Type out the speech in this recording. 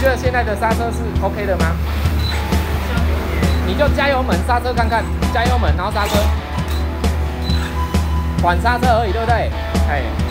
觉得现在的刹车是 OK 的吗？你就加油门刹车看看，加油门然后刹车，缓刹车而已，对不对？哎。